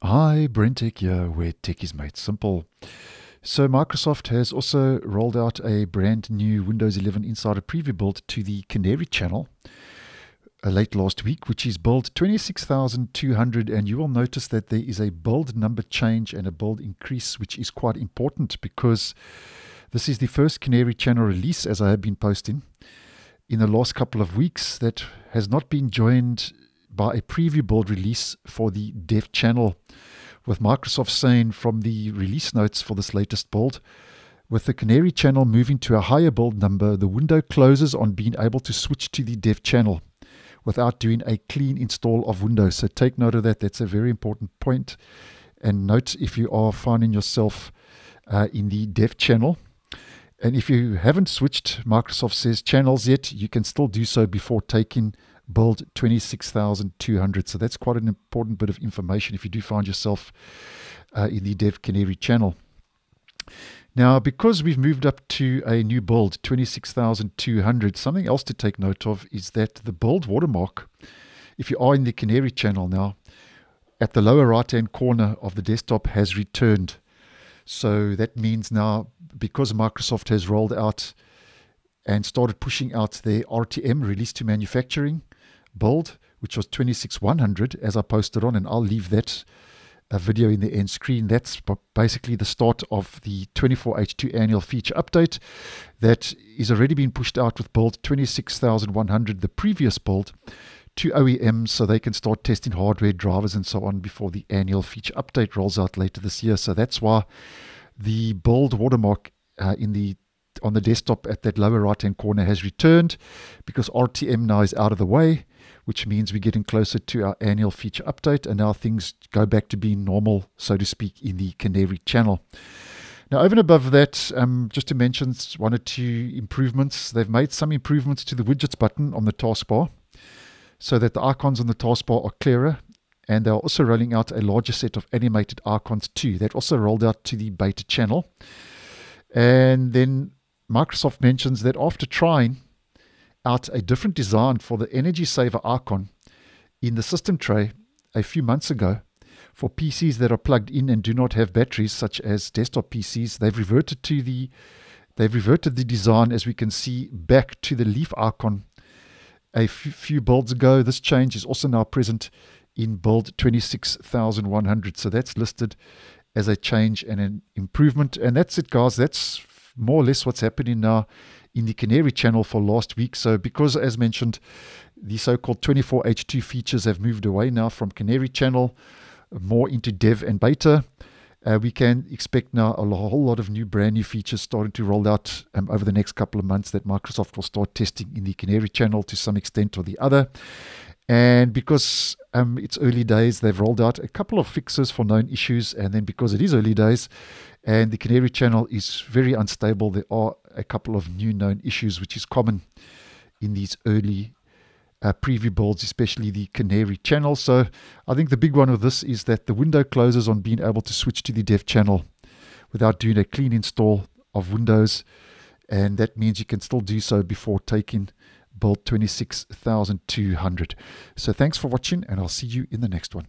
Hi, BrenTech here, where tech is made simple. So, Microsoft has also rolled out a brand new Windows 11 Insider Preview build to the Canary channel uh, late last week, which is build 26,200. And you will notice that there is a build number change and a build increase, which is quite important because this is the first Canary channel release, as I have been posting in the last couple of weeks, that has not been joined by a preview build release for the dev channel, with Microsoft saying from the release notes for this latest build, with the Canary channel moving to a higher build number, the window closes on being able to switch to the dev channel without doing a clean install of Windows. So take note of that. That's a very important point. And note if you are finding yourself uh, in the dev channel. And if you haven't switched, Microsoft says channels yet, you can still do so before taking build 26,200. So that's quite an important bit of information if you do find yourself uh, in the Dev Canary channel. Now, because we've moved up to a new build, 26,200, something else to take note of is that the build watermark, if you are in the Canary channel now, at the lower right hand corner of the desktop has returned. So that means now, because Microsoft has rolled out and started pushing out their RTM, release to manufacturing, build, which was 26100 as I posted on, and I'll leave that a video in the end screen. That's basically the start of the 24H2 annual feature update that is already been pushed out with build 26100, the previous build, to OEMs so they can start testing hardware, drivers, and so on before the annual feature update rolls out later this year. So that's why the build watermark uh, in the on the desktop at that lower right hand corner has returned because RTM now is out of the way which means we're getting closer to our annual feature update and now things go back to being normal, so to speak, in the Canary channel. Now, over and above that, um, just to mention one or two improvements, they've made some improvements to the widgets button on the taskbar so that the icons on the taskbar are clearer. And they're also rolling out a larger set of animated icons too. That also rolled out to the beta channel. And then Microsoft mentions that after trying out a different design for the energy saver icon in the system tray a few months ago for PCs that are plugged in and do not have batteries, such as desktop PCs. They've reverted to the they've reverted the design, as we can see, back to the leaf icon a few builds ago. This change is also now present in build 26100. So that's listed as a change and an improvement. And that's it, guys. That's more or less what's happening now in the Canary channel for last week. So, because as mentioned, the so called 24H2 features have moved away now from Canary channel more into dev and beta. Uh, we can expect now a whole lot of new, brand new features starting to roll out um, over the next couple of months that Microsoft will start testing in the Canary channel to some extent or the other. And because um, it's early days, they've rolled out a couple of fixes for known issues. And then because it is early days and the Canary channel is very unstable, there are a couple of new known issues, which is common in these early uh, preview builds, especially the Canary channel. So I think the big one of this is that the window closes on being able to switch to the dev channel without doing a clean install of Windows. And that means you can still do so before taking build 26,200. So thanks for watching and I'll see you in the next one.